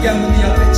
yang meniapai